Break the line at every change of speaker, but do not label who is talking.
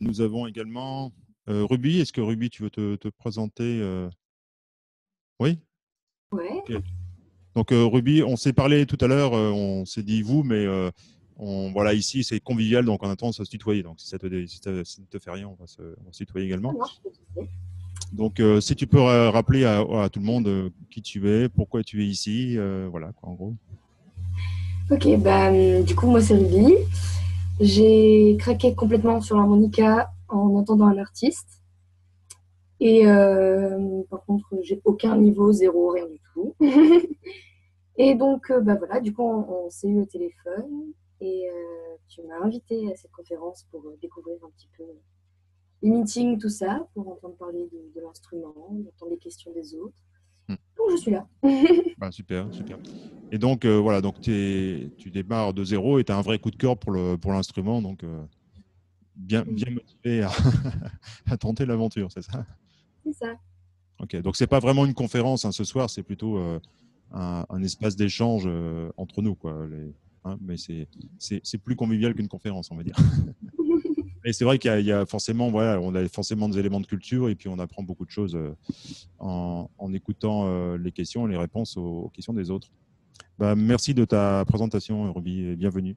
nous avons également euh, Ruby. Est-ce que Ruby, tu veux te, te présenter euh? Oui?
Ouais.
Donc Ruby, on s'est parlé tout à l'heure, on s'est dit vous, mais on, voilà, ici c'est convivial, donc on a tendance à se tutoyer. Donc si ça te, si ça, ne te fait rien, on va se, on va se tutoyer également. Donc, euh, si tu peux rappeler à, tout le monde euh, qui tu es, pourquoi tu es ici, euh, voilà, quoi, en gros.
Ok, bah, du coup, moi, c'est Ruby. J'ai craqué complètement sur l'harmonica en entendant un artiste. Et par contre, j'ai aucun niveau, zéro, rien du tout. et donc, bah voilà, du coup, on, s'est eu au téléphone et tu m'as invité à cette conférence pour découvrir un petit peu les meetings, tout ça, pour entendre parler de, l'instrument, entendre les questions des autres. Hmm. Donc, je suis là.
Bah, super, super. Et donc, euh, voilà, donc tu démarres de zéro et tu as un vrai coup de cœur pour l'instrument, pour donc euh, bien, bien motivé à, tenter l'aventure, c'est ça?
C'est ça.
Ok, donc c'est pas vraiment une conférence hein, ce soir, c'est plutôt euh, un, espace d'échange entre nous, quoi. Les, hein, mais c'est plus convivial qu'une conférence, on va dire. Et c'est vrai qu'il y, a forcément, voilà, on a forcément des éléments de culture et puis on apprend beaucoup de choses euh, en, écoutant euh, les questions et les réponses aux, questions des autres. Bah, merci de ta présentation, Ruby, et bienvenue.